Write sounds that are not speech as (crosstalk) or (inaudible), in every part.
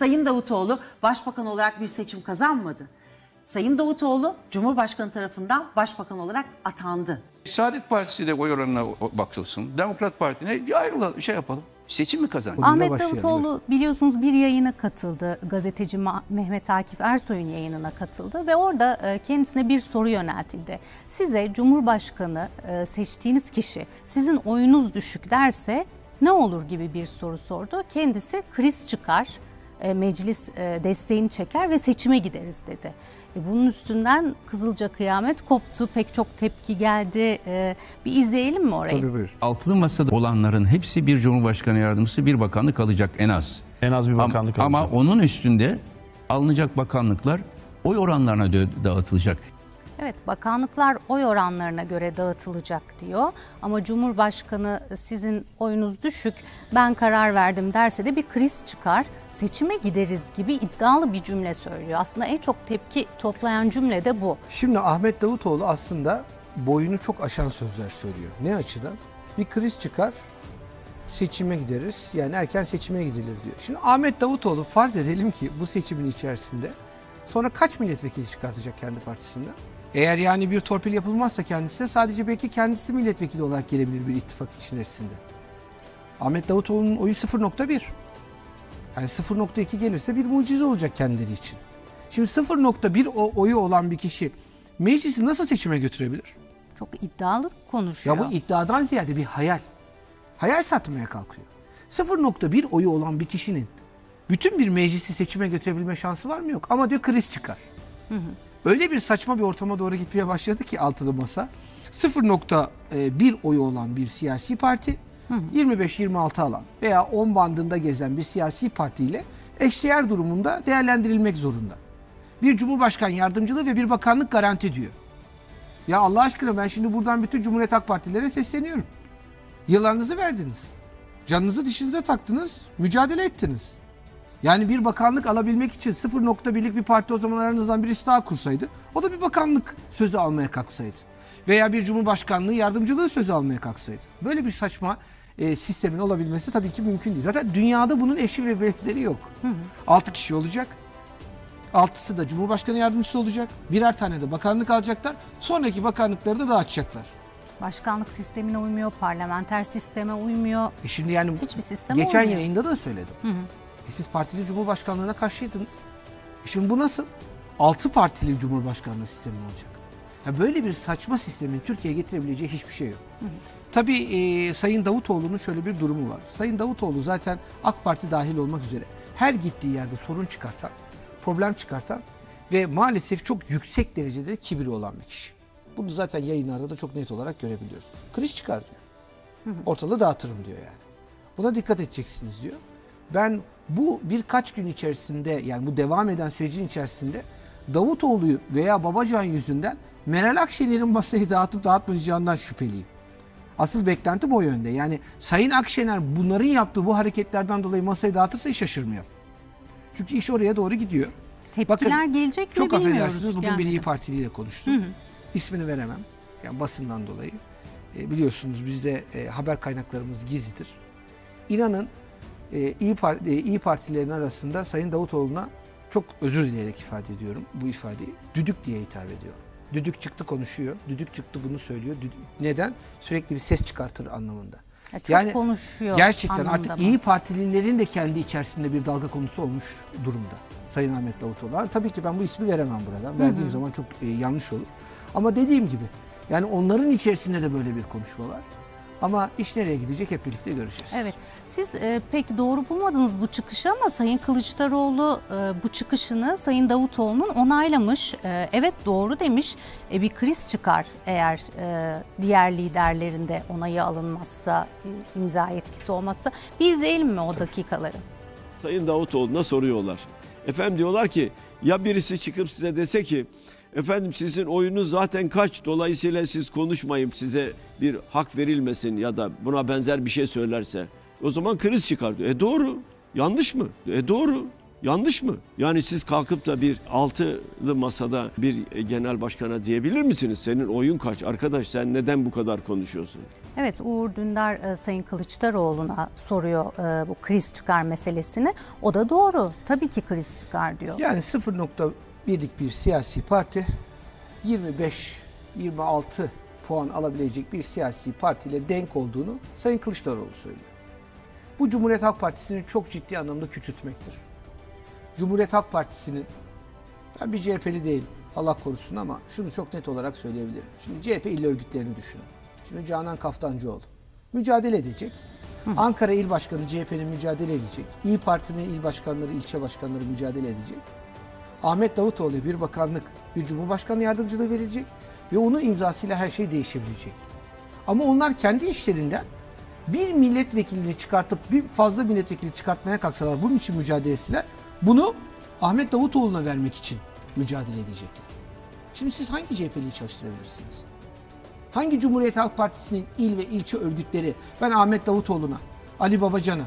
Sayın Davutoğlu başbakan olarak bir seçim kazanmadı. Sayın Davutoğlu Cumhurbaşkanı tarafından başbakan olarak atandı. Saadet Partisi de oy oranına bakılsın. Demokrat Parti'ne ayrılalım, şey yapalım. Seçim mi kazandı? Ahmet Davutoğlu biliyorsunuz bir yayına katıldı. Gazeteci Mehmet Akif Ersoy'un yayınına katıldı ve orada e, kendisine bir soru yöneltildi. Size Cumhurbaşkanı e, seçtiğiniz kişi sizin oyunuz düşük derse ne olur gibi bir soru sordu. Kendisi kriz çıkar, meclis e, desteğini çeker ve seçime gideriz dedi. E, Bunun üstünden Kızılca kıyamet koptu. Pek çok tepki geldi. E, Bir izleyelim mi orayı? Tabii buyur. Altılı masada olanların hepsi bir Cumhurbaşkanı yardımcısı, bir bakanlık alacak en az. En az bir Ama, bakanlık ama alacak. onun üstünde alınacak bakanlıklar oy oranlarına dağıtılacak. Evet, bakanlıklar oy oranlarına göre dağıtılacak diyor. Ama Cumhurbaşkanı sizin oyunuz düşük, ben karar verdim derse de bir kriz çıkar, seçime gideriz gibi iddialı bir cümle söylüyor. Aslında en çok tepki toplayan cümle de bu. Şimdi Ahmet Davutoğlu aslında boyunu çok aşan sözler söylüyor. Ne açıdan? Bir kriz çıkar, seçime gideriz. Yani erken seçime gidilir diyor. Şimdi Ahmet Davutoğlu farz edelim ki bu seçimin içerisinde sonra kaç milletvekili çıkartacak kendi partisinden? Eğer yani bir torpil yapılmazsa kendisine sadece belki kendisi milletvekili olarak gelebilir bir ittifak içerisinde. Ahmet Davutoğlu'nun oyu 0.1. Yani 0.2 gelirse bir mucize olacak kendileri için. Şimdi 0.1 o- oyu olan bir kişi meclisi nasıl seçime götürebilir? Çok iddialı konuşuyor. Ya bu iddiadan ziyade bir hayal. Hayal satmaya kalkıyor. 0.1 oyu olan bir kişinin bütün bir meclisi seçime götürebilme şansı var mı? Yok. Ama diyor kriz çıkar. Öyle bir saçma bir ortama doğru gitmeye başladı ki altılı masa. 0.1 oyu olan bir siyasi parti 25-26 alan veya 10 bandında gezen bir siyasi partiyle eşdeğer durumunda değerlendirilmek zorunda. Bir cumhurbaşkan yardımcılığı ve bir bakanlık garanti diyor. Ya Allah aşkına ben şimdi buradan bütün Cumhuriyet Halk Partilere sesleniyorum. Yıllarınızı verdiniz. Canınızı dişinize taktınız, mücadele ettiniz. Yani bir bakanlık alabilmek için 0.1'lik bir parti o zaman aranızdan birisi daha kursaydı, o da bir bakanlık sözü almaya kalksaydı. Veya bir cumhurbaşkanlığı yardımcılığı sözü almaya kalksaydı. Böyle bir saçma e, sistemin olabilmesi tabii ki mümkün değil. Zaten dünyada bunun eşi ve benzeri yok. 6 kişi olacak. Altısı da Cumhurbaşkanı yardımcısı olacak. Birer tane de bakanlık alacaklar. Sonraki bakanlıkları da dağıtacaklar. Başkanlık sistemine uymuyor, parlamenter sisteme uymuyor. E şimdi yani Hiçbir sistem geçen olmuyor. yayında da söyledim. E siz partili cumhurbaşkanlığına karşıydınız. E şimdi bu nasıl? Altı partili cumhurbaşkanlığı sistemi olacak. Ya böyle bir saçma sistemin Türkiye'ye getirebileceği hiçbir şey yok. Tabii e, Sayın Davutoğlu'nun şöyle bir durumu var. Sayın Davutoğlu zaten AK Parti dahil olmak üzere her gittiği yerde sorun çıkartan, problem çıkartan ve maalesef çok yüksek derecede kibiri olan bir kişi. Bunu zaten yayınlarda da çok net olarak görebiliyoruz. Kriz çıkar diyor. Ortalığı dağıtırım diyor yani. Buna dikkat edeceksiniz diyor. Ben bu birkaç gün içerisinde yani bu devam eden sürecin içerisinde Davutoğlu veya Babacan yüzünden Meral Akşener'in masayı dağıtıp dağıtmayacağından şüpheliyim. Asıl beklentim o yönde. Yani Sayın Akşener bunların yaptığı bu hareketlerden dolayı masayı dağıtırsa hiç şaşırmayalım. Çünkü iş oraya doğru gidiyor. Tepkiler gelecek mi Çok bilmiyoruz. affedersiniz bugün bir gelmedi. İyi Partili ile konuştum. İsmini veremem. Yani basından dolayı. E, biliyorsunuz bizde e, haber kaynaklarımız gizlidir. İnanın e, İyi, Par- e, İyi Partilerin arasında Sayın Davutoğlu'na çok özür dileyerek ifade ediyorum bu ifadeyi. Düdük diye hitap ediyor. Düdük çıktı konuşuyor. Düdük çıktı bunu söylüyor. Düdük- neden? Sürekli bir ses çıkartır anlamında. Ya çok konuşuyor Gerçekten artık mı? İyi Partililerin de kendi içerisinde bir dalga konusu olmuş durumda. Sayın Ahmet Davutoğlu. Tabii ki ben bu ismi veremem buradan. Verdiğim zaman çok e, yanlış olur. Ama dediğim gibi yani onların içerisinde de böyle bir konuşma var. Ama iş nereye gidecek hep birlikte göreceğiz. Evet. Siz e, pek doğru bulmadınız bu çıkışı ama Sayın Kılıçdaroğlu e, bu çıkışını Sayın Davutoğlu'nun onaylamış. E, evet doğru demiş. E, bir kriz çıkar eğer e, diğer liderlerin de onayı alınmazsa, imza etkisi olmazsa. Bir izleyelim mi o dakikaları? Sayın Davutoğlu'na soruyorlar. Efendim diyorlar ki ya birisi çıkıp size dese ki efendim sizin oyunuz zaten kaç dolayısıyla siz konuşmayın size bir hak verilmesin ya da buna benzer bir şey söylerse o zaman kriz çıkar diyor. E doğru yanlış mı? E doğru Yanlış mı? Yani siz kalkıp da bir altılı masada bir e, genel başkana diyebilir misiniz? Senin oyun kaç? Arkadaş sen neden bu kadar konuşuyorsun? Evet Uğur Dündar e, Sayın Kılıçdaroğlu'na soruyor e, bu kriz çıkar meselesini. O da doğru. Tabii ki kriz çıkar diyor. Yani 0.1'lik bir siyasi parti 25-26 puan alabilecek bir siyasi partiyle denk olduğunu Sayın Kılıçdaroğlu söylüyor. Bu Cumhuriyet Halk Partisi'ni çok ciddi anlamda küçültmektir. Cumhuriyet Halk Partisi'nin ben bir CHP'li değilim Allah korusun ama şunu çok net olarak söyleyebilirim. Şimdi CHP il örgütlerini düşünün. Şimdi Canan Kaftancıoğlu mücadele edecek. Ankara İl Başkanı CHP'nin mücadele edecek. İyi Parti'nin il başkanları, ilçe başkanları mücadele edecek. Ahmet Davutoğlu'ya bir bakanlık, bir cumhurbaşkanı yardımcılığı verilecek ve onun imzasıyla her şey değişebilecek. Ama onlar kendi işlerinden bir milletvekilini çıkartıp bir fazla milletvekili çıkartmaya kalksalar bunun için mücadele bunu Ahmet Davutoğlu'na vermek için mücadele edecekler. Şimdi siz hangi CHP'liyi çalıştırabilirsiniz? Hangi Cumhuriyet Halk Partisi'nin il ve ilçe örgütleri ben Ahmet Davutoğlu'na, Ali Babacan'a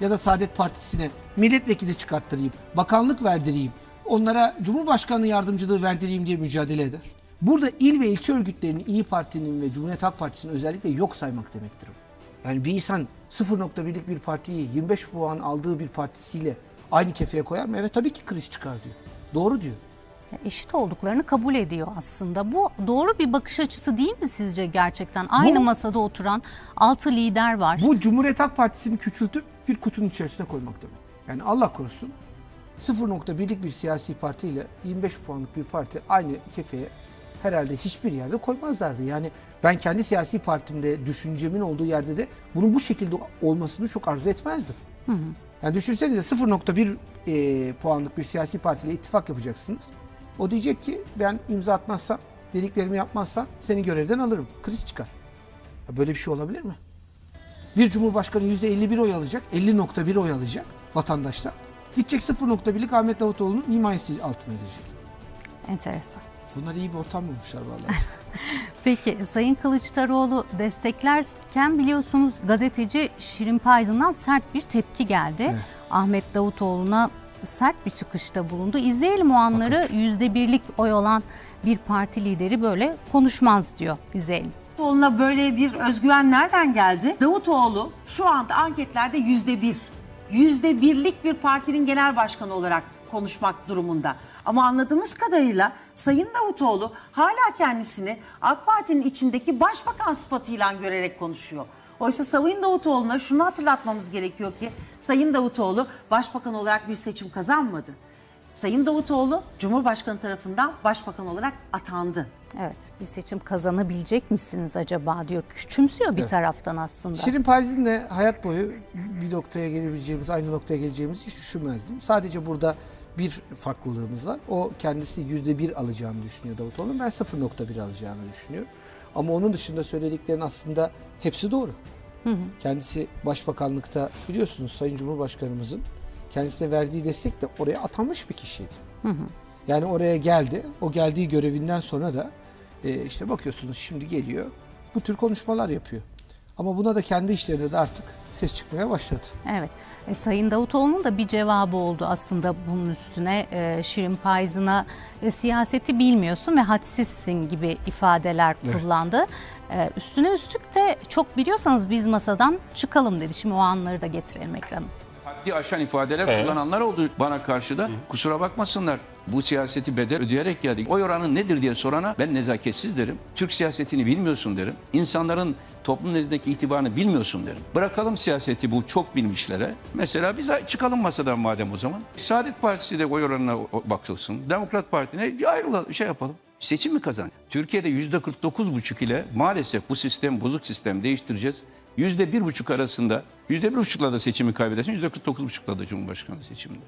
ya da Saadet Partisi'ne milletvekili çıkarttırayım, bakanlık verdireyim, onlara Cumhurbaşkanı yardımcılığı verdireyim diye mücadele eder. Burada il ve ilçe örgütlerini İyi Parti'nin ve Cumhuriyet Halk Partisi'nin özellikle yok saymak demektir o. Yani bir insan 0.1'lik bir partiyi 25 puan aldığı bir partisiyle aynı kefeye koyar mı? Evet tabii ki kriz çıkar diyor. Doğru diyor. Eşit olduklarını kabul ediyor aslında. Bu doğru bir bakış açısı değil mi sizce gerçekten? Aynı Bu- masada oturan altı lider var. Bu Cumhuriyet Halk Partisi'ni küçültüp bir kutunun içerisine koymak demek. Yani Allah korusun 0.1'lik bir siyasi partiyle 25 puanlık bir parti aynı kefeye herhalde hiçbir yerde koymazlardı. Yani ben kendi siyasi partimde düşüncemin olduğu yerde de bunun bu şekilde olmasını çok arzu etmezdim. Yani düşünsenize 0.1 e, puanlık bir siyasi partiyle ittifak yapacaksınız. O diyecek ki ben imza atmazsam, dediklerimi yapmazsam seni görevden alırım. Kriz çıkar. Ya böyle bir şey olabilir mi? Bir cumhurbaşkanı %51 oy alacak, 50.1 oy alacak vatandaşlar. Gidecek 0.1'lik Ahmet Davutoğlu'nun himayesi altına girecek. Enteresan. Bunlar iyi bir ortam bulmuşlar vallahi. (laughs) Peki Sayın Kılıçdaroğlu desteklerken biliyorsunuz gazeteci Şirin Payız'ından sert bir tepki geldi. Evet. Ahmet Davutoğlu'na sert bir çıkışta bulundu. İzleyelim o anları. Yüzde birlik oy olan bir parti lideri böyle konuşmaz diyor. İzleyelim. Davutoğlu'na böyle bir özgüven nereden geldi? Davutoğlu şu anda anketlerde yüzde bir. Yüzde birlik bir partinin genel başkanı olarak konuşmak durumunda. Ama anladığımız kadarıyla Sayın Davutoğlu hala kendisini AK Parti'nin içindeki başbakan sıfatıyla görerek konuşuyor. Oysa Sayın Davutoğlu'na şunu hatırlatmamız gerekiyor ki Sayın Davutoğlu başbakan olarak bir seçim kazanmadı. Sayın Davutoğlu Cumhurbaşkanı tarafından başbakan olarak atandı. Evet bir seçim kazanabilecek misiniz acaba diyor. Küçümsüyor bir Evet. taraftan aslında. Şirin Payiz'in de hayat boyu bir noktaya gelebileceğimiz, aynı noktaya geleceğimizi hiç düşünmezdim. Sadece burada bir farklılığımız var. O kendisi yüzde bir alacağını düşünüyor Davutoğlu. Ben 0.1 alacağını düşünüyorum. Ama onun dışında söylediklerin aslında hepsi doğru. Kendisi başbakanlıkta biliyorsunuz Sayın Cumhurbaşkanımızın kendisine verdiği destek de oraya atanmış bir kişiydi. Yani oraya geldi. O geldiği görevinden sonra da e, işte bakıyorsunuz şimdi geliyor. Bu tür konuşmalar yapıyor. Ama buna da kendi işlerinde de artık ses çıkmaya başladı. Evet. E, Sayın Davutoğlu'nun da bir cevabı oldu aslında bunun üstüne. E, Şirin Payız'ına e, siyaseti bilmiyorsun ve hadsizsin gibi ifadeler kullandı. E, üstüne üstlük de çok biliyorsanız biz masadan çıkalım dedi. Şimdi o anları da getirelim ekrana. Haddi aşan ifadeler kullananlar oldu bana karşı da. Kusura bakmasınlar. Bu siyaseti bedel ödeyerek geldik. Oy oranı nedir diye sorana ben nezaketsiz derim. Türk siyasetini bilmiyorsun derim. İnsanların toplum nezdindeki itibarını bilmiyorsun derim. Bırakalım siyaseti bu çok bilmişlere. Mesela biz çıkalım masadan madem o zaman. Saadet Partisi de oy oranına bakılsın. Demokrat Parti'ne ayrılalım şey yapalım. Seçim mi kazan? Türkiye'de yüzde 49,5 ile maalesef bu sistem bozuk sistem değiştireceğiz. Yüzde bir buçuk arasında yüzde bir buçukla da seçimi kaybedersin. Yüzde 49,5'la da Cumhurbaşkanı seçiminde.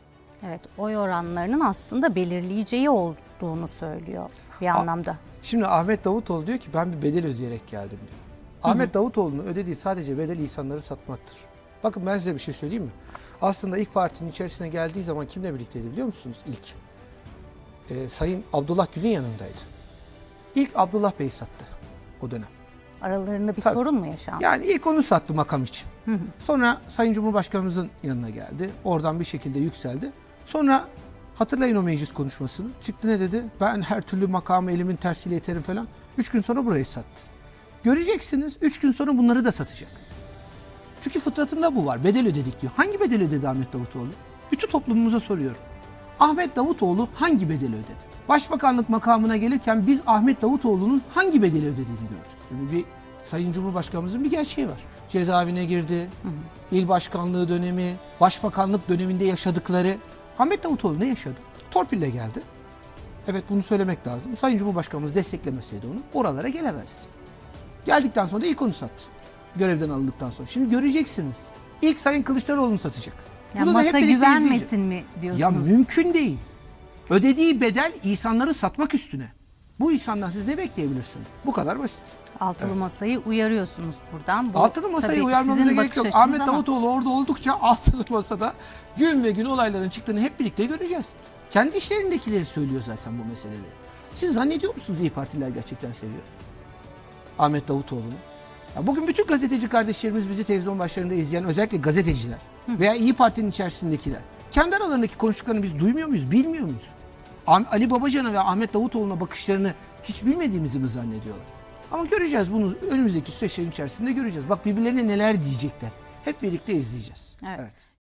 Evet, oy oranlarının aslında belirleyeceği olduğunu söylüyor bir anlamda. Şimdi Ahmet Davutoğlu diyor ki ben bir bedel ödeyerek geldim diyor. Ahmet Davutoğlu'nun ödediği sadece bedel insanları satmaktır. Bakın ben size bir şey söyleyeyim mi? Aslında ilk partinin içerisine geldiği zaman kimle birlikteydi biliyor musunuz? İlk. Ee, Sayın Abdullah Gül'ün yanındaydı. İlk Abdullah Bey sattı o dönem. Aralarında bir Tabii. sorun mu yaşandı? Yani ilk onu sattı makam için. Sonra Sayın Cumhurbaşkanımızın yanına geldi. Oradan bir şekilde yükseldi. Sonra hatırlayın o meclis konuşmasını. Çıktı ne dedi? Ben her türlü makamı elimin tersiyle iterim falan. Üç gün sonra burayı sattı. Göreceksiniz üç gün sonra bunları da satacak. Çünkü fıtratında bu var. Bedel ödedik diyor. Hangi bedel ödedi Ahmet Davutoğlu? Bütün toplumumuza soruyorum. Ahmet Davutoğlu hangi bedeli ödedi? Başbakanlık makamına gelirken biz Ahmet Davutoğlu'nun hangi bedeli ödediğini gördük. Şimdi bir Sayın Cumhurbaşkanımızın bir gerçeği var. Cezaevine girdi, il başkanlığı dönemi, başbakanlık döneminde yaşadıkları. Ahmet Davutoğlu ne yaşadı? Torpille geldi. Evet bunu söylemek lazım. Sayın Cumhurbaşkanımız desteklemeseydi onu oralara gelemezdi. Geldikten sonra da ilk onu sattı. Görevden alındıktan sonra. Şimdi göreceksiniz. İlk Sayın Kılıçdaroğlu'nu satacak. Yani Bunu da hep masa birlikte güvenmesin izleyeceğiz. mi diyorsunuz? Ya mümkün değil. Ödediği bedel insanları satmak üstüne. Bu insandan siz ne bekleyebilirsiniz? Bu kadar basit. Altılı masayı uyarıyorsunuz buradan. Bu Altılı masayı tabii uyarmamıza sizin gerek bakış yok. açınız Ahmet ama Davutoğlu orada oldukça (laughs) altılı masada gün ve gün olayların çıktığını hep birlikte göreceğiz. Kendi işlerindekileri söylüyor zaten bu meseleleri. Siz zannediyor musunuz İyi Partililer gerçekten seviyor? Ahmet Davutoğlu'nu. Ya bugün bütün gazeteci kardeşlerimiz bizi televizyon başlarında izleyen özellikle gazeteciler veya İyi Parti'nin içerisindekiler. Kendi aralarındaki konuştuklarını biz duymuyor muyuz, bilmiyor muyuz? Ali Babacan'a ve Ahmet Davutoğlu'na bakışlarını hiç bilmediğimizi mi zannediyorlar? Ama göreceğiz bunu önümüzdeki süreçlerin içerisinde göreceğiz. Bak birbirlerine neler diyecekler. Hep birlikte izleyeceğiz. Evet.